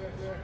Yeah.